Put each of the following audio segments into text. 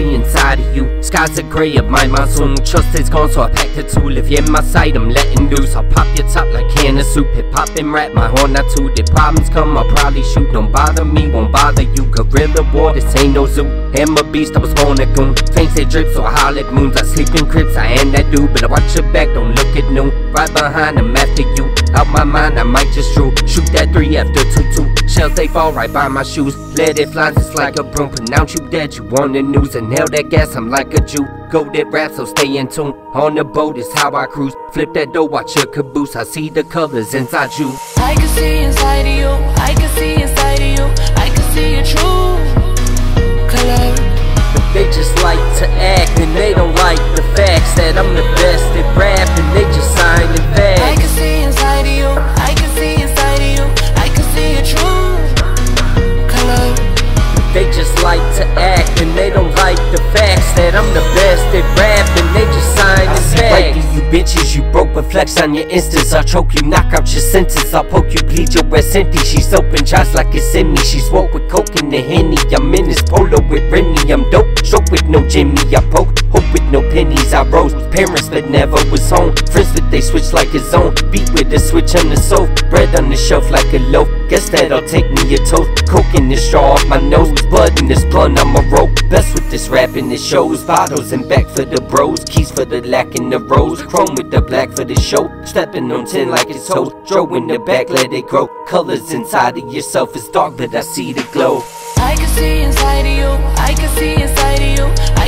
see inside of you. Skies are grey of my mind, so no trust is gone. So I packed a tool. If you're in my sight, I'm letting loose. I'll pop your top like can of soup. Hip hop and rap, my horn not too. The problems come, I'll probably shoot. Don't bother me, won't bother you. Gorilla war, this ain't no zoo. Am a beast, I was born a goon. Fangs they drip, so I holler at moons. I sleep in crypts, I am that dude. But I watch your back, don't look at noon. Right behind them after you. Out my mind, I might just shoot Shoot that three after two two. Shells they fall right by my shoes. Let it fly just like a broom. Pronounce you dead, you on the news. Inhale that gas, I'm like a Jew. Go that rap, so stay in tune. On the boat is how I cruise. Flip that door, watch your caboose. I see the colors inside you. I can see inside of you. I can see inside of you. I can see your true color. They just like to act and they don't like the facts that I'm the and they don't like the facts that I'm the best at rap and they just signing facts. you bitches, you broke but flex on your instance. I'll choke you, knock out your sentence. I'll poke you, bleed your breast empty. She's open shots like it's in me. She's woke with coke in the henny. I'm in this polo with Rennie. I'm dope, stroke with no Jimmy. I poke, no pennies. I rose, parents but never was home. Friends but they switch like a zone. Beat with a switch on the soap. Bread on the shelf like a loaf. Guess that'll take me a toast. Coke in this straw off my nose. Blood in this blunt, I'm a rope. Best with this rap in this shows. Bottles and back for the bros. Keys for the lack in the rose. Chrome with the black for the show. Stepping on 10 like it's toast. Dro in the back, let it grow. Colors inside of yourself is dark, but I see the glow. I can see inside of you. I can see inside of you.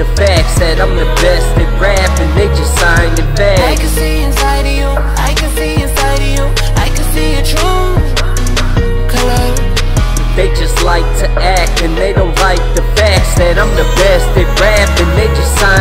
The facts that I'm the best at rap and they just signing I facts. can see inside of you. I can see inside of you. I can see your true color. They just like to act and they don't like the facts that I'm the best at rap and they just facts.